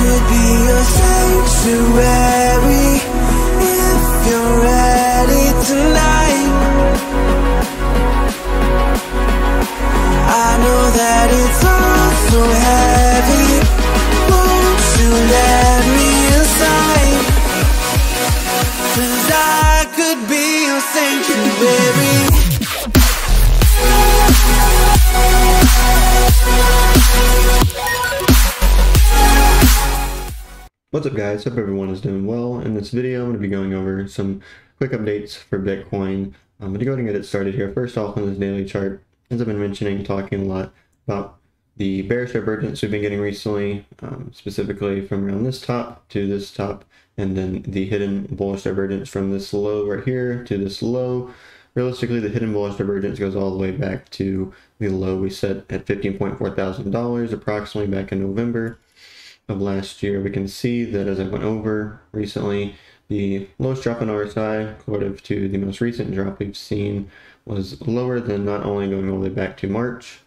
could be your sanctuary if you're ready tonight. I know that it's all so heavy. Won't you let me inside? Cause I could be your sanctuary. What's up guys, hope everyone is doing well. In this video I'm going to be going over some quick updates for Bitcoin. I'm going to go ahead and get it started here. First off on this daily chart, as I've been mentioning, talking a lot about the bearish divergence we've been getting recently, um, specifically from around this top to this top, and then the hidden bullish divergence from this low right here to this low. Realistically, the hidden bullish divergence goes all the way back to the low we set at $15.4 thousand approximately back in November of last year, we can see that as I went over recently, the lowest drop in RSI, relative to the most recent drop we've seen, was lower than not only going all the way back to March,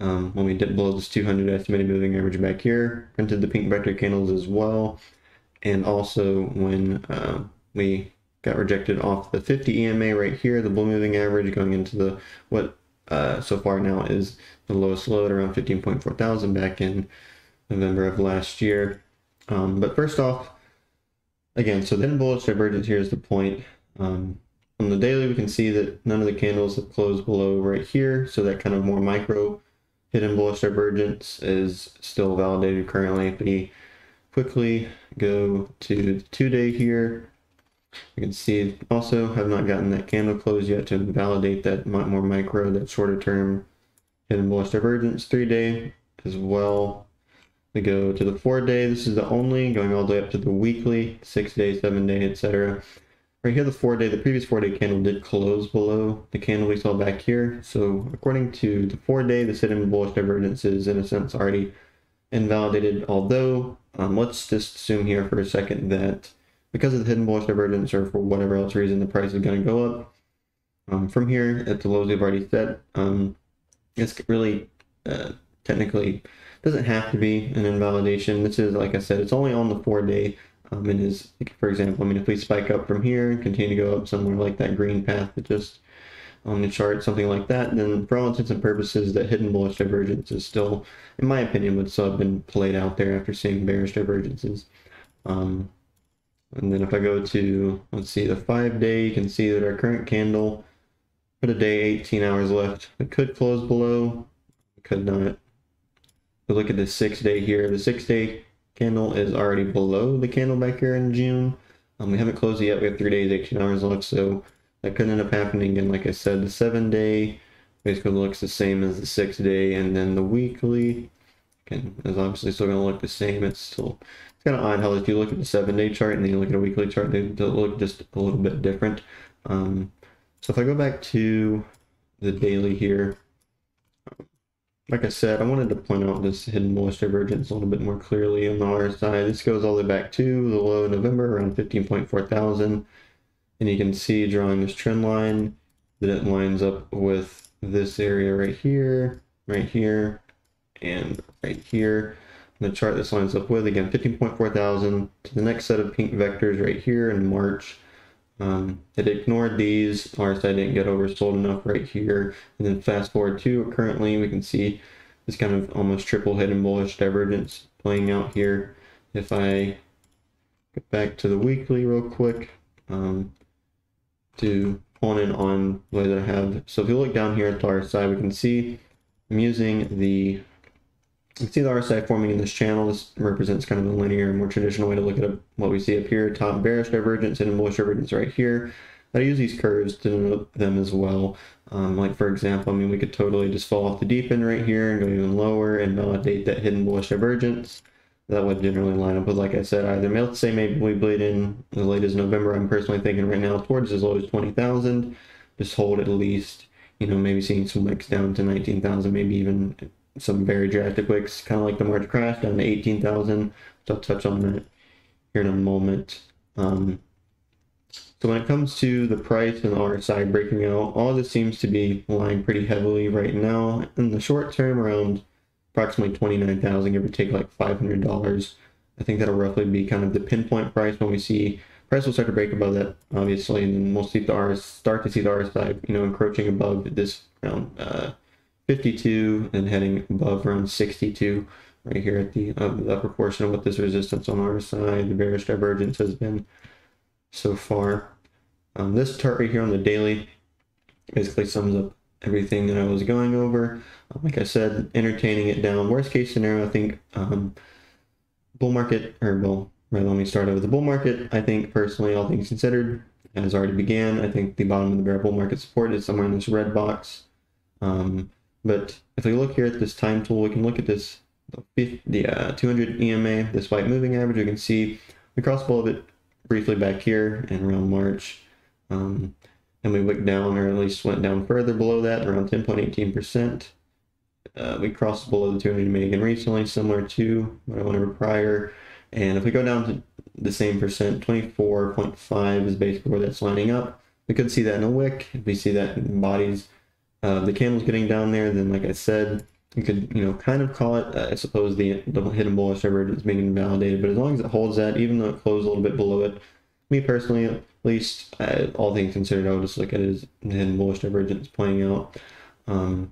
um, when we dipped below this 200 estimated moving average back here, printed the pink vector candles as well, and also when uh, we got rejected off the 50 EMA right here, the bull moving average going into the what uh, so far now is the lowest low at around 15.4 thousand back in November of last year. Um, but first off, again, so then bullish divergence here is the point. Um, on the daily, we can see that none of the candles have closed below right here. So that kind of more micro hidden bullish divergence is still validated currently. If we quickly go to the two day here, you can see also have not gotten that candle close yet to validate that more micro, that shorter term hidden bullish divergence. Three day as well we go to the four day. This is the only going all the way up to the weekly, six day, seven day, etc. Right here, the four day, the previous four day candle did close below the candle we saw back here. So according to the four day, the hidden bullish divergence is in a sense already invalidated. Although, um, let's just assume here for a second that because of the hidden bullish divergence or for whatever else reason, the price is going to go up. Um, from here at the lows we've already set, um, it's really uh, technically doesn't have to be an invalidation. This is, like I said, it's only on the four day. Um, and is, for example, I mean, if we spike up from here and continue to go up somewhere like that green path that just on the chart, something like that, then for all intents and purposes, that hidden bullish divergence is still, in my opinion, would still have been played out there after seeing bearish divergences. Um, and then if I go to, let's see, the five day, you can see that our current candle, put a day, 18 hours left. It could close below, could not we look at the six day here. The six day candle is already below the candle back here in June. Um, we haven't closed it yet. We have three days, 18 hours left. So that could end up happening. And like I said, the seven day basically looks the same as the six day. And then the weekly can, is obviously still going to look the same. It's still it's kind of odd how if you look at the seven day chart and then you look at a weekly chart, they, they look just a little bit different. Um, so if I go back to the daily here, like I said, I wanted to point out this hidden bullish divergence a little bit more clearly on the RSI. This goes all the way back to the low November around 15.4 thousand. And you can see drawing this trend line that it lines up with this area right here, right here, and right here. And the chart this lines up with, again, 15.4 thousand to the next set of pink vectors right here in March. Um, it ignored these. RSI didn't get oversold enough right here. And then fast forward to currently, we can see this kind of almost triple hidden bullish divergence playing out here. If I get back to the weekly real quick um, to hone in on the way that I have. So if you look down here at the RSI, we can see I'm using the you see the RSI forming in this channel. This represents kind of a linear, more traditional way to look at what we see up here. Top bearish divergence and bullish divergence right here. I use these curves to denote them as well. Um, like for example, I mean, we could totally just fall off the deep end right here and go even lower and validate that hidden bullish divergence. That would generally line up with, like I said, either let's say maybe we bleed in as late as November. I'm personally thinking right now towards as low as 20,000. Just hold at least, you know, maybe seeing some wicks down to 19,000, maybe even some very drastic wicks, kind of like the March crash down to 18,000. So I'll touch on that here in a moment. Um, so when it comes to the price and the RSI breaking out, all this seems to be lying pretty heavily right now. In the short term, around approximately 29,000, give or take like $500 I think that'll roughly be kind of the pinpoint price when we see price will start to break above that, obviously, and then we'll see the RS start to see the RSI, you know, encroaching above this around uh, 52 and heading above around 62 right here at the, uh, the upper portion of what this resistance on RSI, the bearish divergence has been so far. Um, this chart right here on the daily basically sums up everything that I was going over. Um, like I said, entertaining it down. Worst case scenario, I think um, bull market, or bull, right, let me start over the bull market. I think personally, all things considered, has already began. I think the bottom of the bear bull market support is somewhere in this red box. Um, but if we look here at this time tool, we can look at this, the, uh, 200 EMA, this white moving average. You can see we crossed below it briefly back here and around March. Um, and we went down, or at least went down further below that, around 10.18%. Uh, we crossed below the 200 EMA again recently, similar to what I went over prior. And if we go down to the same percent, 24.5 is basically where that's lining up. We could see that in a wick. If we see that in bodies, uh, the candle's getting down there, then like I said, you could, you know, kind of call it, uh, I suppose, the, the hidden bullish divergence being invalidated. But as long as it holds that, even though it closed a little bit below it, me personally, at least, uh, all things considered, I would just look at it as the hidden bullish divergence playing out. Um,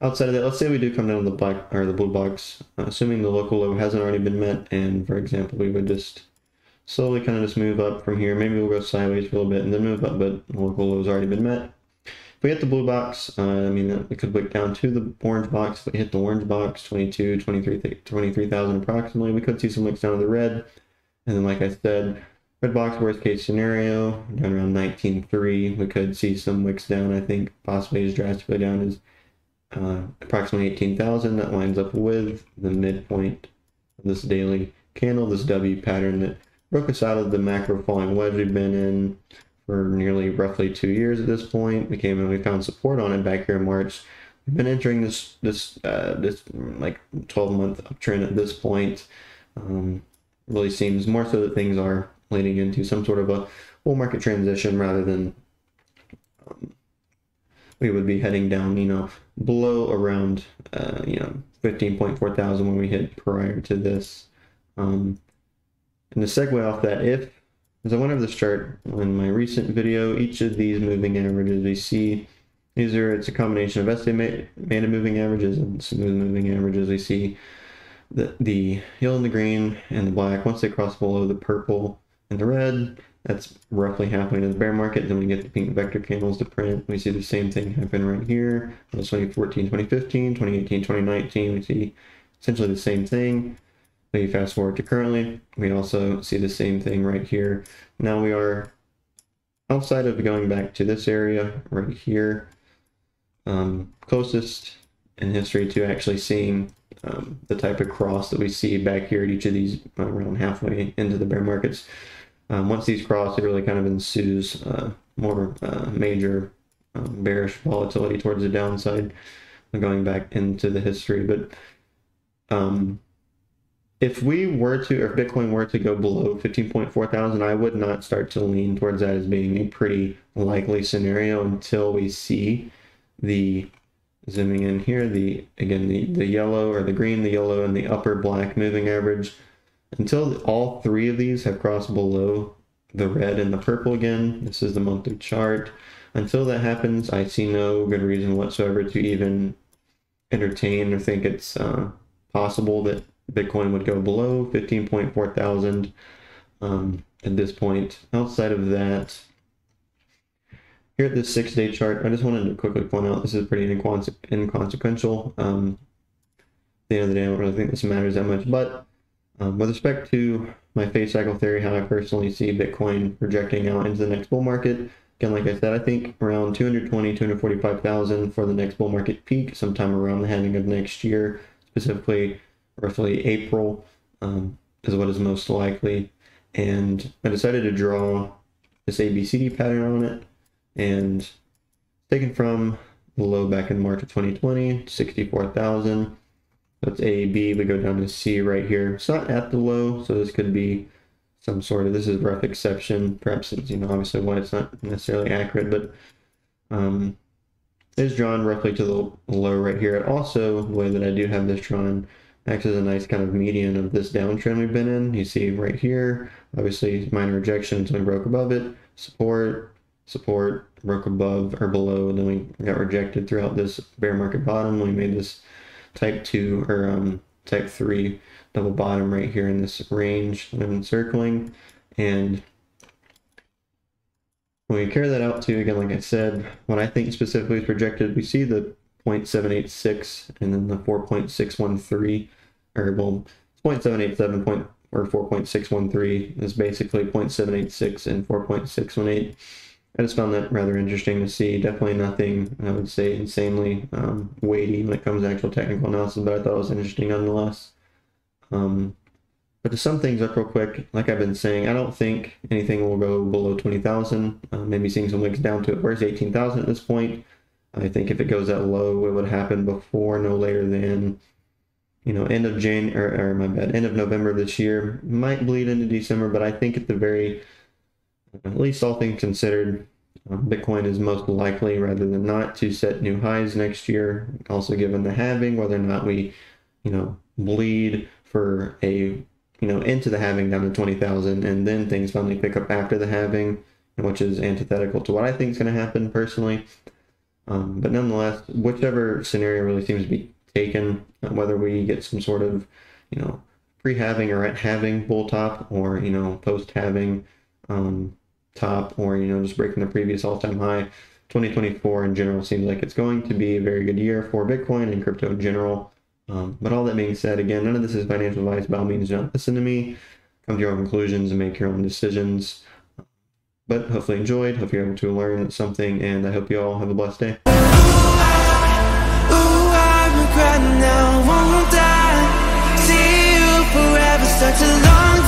outside of that, let's say we do come down to the black or the blue box, uh, assuming the local low hasn't already been met, and for example, we would just slowly kind of just move up from here. Maybe we'll go sideways for a little bit and then move up, but the local low has already been met. We hit the blue box, uh, I mean, it could break down to the orange box. If we hit the orange box, 22, 23,000 23, approximately, we could see some wicks down to the red. And then, like I said, red box, worst case scenario, down around 19.3. We could see some wicks down, I think, possibly as drastically down as uh, approximately 18,000. That lines up with the midpoint of this daily candle, this W pattern that broke us out of the macro falling wedge we've been in for nearly roughly two years at this point. We came and we found support on it back here in March. We've been entering this this uh, this like 12 month uptrend at this point. Um, really seems more so that things are leading into some sort of a bull market transition rather than um, we would be heading down, you know, below around, uh, you know, 15.4 thousand when we hit prior to this. Um, and to segue off that, if, as I went over this chart in my recent video, each of these moving averages we see, either it's a combination of estimated moving averages and smooth moving averages. We see the, the yellow and the green and the black, once they cross below the purple and the red, that's roughly halfway to the bear market. Then we get the pink vector candles to print. We see the same thing happen right here. 2014, 2015, 2018, 2019. We see essentially the same thing. Then you fast forward to currently, we also see the same thing right here. Now we are outside of going back to this area right here, um, closest in history to actually seeing um, the type of cross that we see back here at each of these uh, around halfway into the bear markets. Um, once these cross, it really kind of ensues uh, more uh, major um, bearish volatility towards the downside going back into the history. But um, if we were to, if Bitcoin were to go below 15.4 thousand, I would not start to lean towards that as being a pretty likely scenario until we see the zooming in here, the again the the yellow or the green, the yellow, and the upper black moving average. Until all three of these have crossed below the red and the purple again, this is the monthly chart. Until that happens, I see no good reason whatsoever to even entertain or think it's uh, possible that Bitcoin would go below 15.4 thousand um, at this point. Outside of that, here at this six day chart, I just wanted to quickly point out this is pretty inconse inconsequential. Um, at the end of the day, I don't really think this matters that much. But um, with respect to my phase cycle theory, how I personally see Bitcoin projecting out into the next bull market, again, like I said, I think around 220, 245,000 for the next bull market peak, sometime around the ending of next year, specifically roughly April um, is what is most likely. And I decided to draw this ABCD pattern on it and taken from the low back in March of 2020, 64,000. That's A, B, we go down to C right here. It's not at the low, so this could be some sort of, this is rough exception. Perhaps it's, you know, obviously why it's not necessarily accurate, but um, is drawn roughly to the low right here. Also, the way that I do have this drawn acts as a nice kind of median of this downtrend we've been in. You see right here, obviously minor rejection until we broke above it, support, support, broke above or below, and then we got rejected throughout this bear market bottom. We made this type two or um, type three double bottom right here in this range and circling. And when we carry that out to, again, like I said, what I think specifically is projected, we see the 0.786 and then the 4.613, or well, 0.787 point, or 4.613 is basically 0.786 and 4.618. I just found that rather interesting to see. Definitely nothing, I would say, insanely um, weighty when it comes to actual technical analysis, but I thought it was interesting nonetheless. Um, but to sum things up real quick, like I've been saying, I don't think anything will go below 20,000. Uh, maybe seeing some wicks down to it. Where's 18,000 at this point? I think if it goes that low, it would happen before no later than, you know, end of Jan or, or my bad, end of November this year. Might bleed into December, but I think at the very, at least all things considered, um, Bitcoin is most likely, rather than not, to set new highs next year. Also, given the halving, whether or not we, you know, bleed for a you know, into the halving down to 20,000, and then things finally pick up after the halving, which is antithetical to what I think is going to happen personally. Um, but nonetheless, whichever scenario really seems to be taken, uh, whether we get some sort of, you know, pre-halving or at halving bull top, or you know, post-halving um, top, or you know, just breaking the previous all-time high. 2024 in general seems like it's going to be a very good year for Bitcoin and crypto in general. Um, but all that being said, again, none of this is financial advice. By all means, don't listen to me. Come to your own conclusions and make your own decisions. But hopefully enjoyed. Hope you're able to learn something, and I hope you all have a blessed day. such a long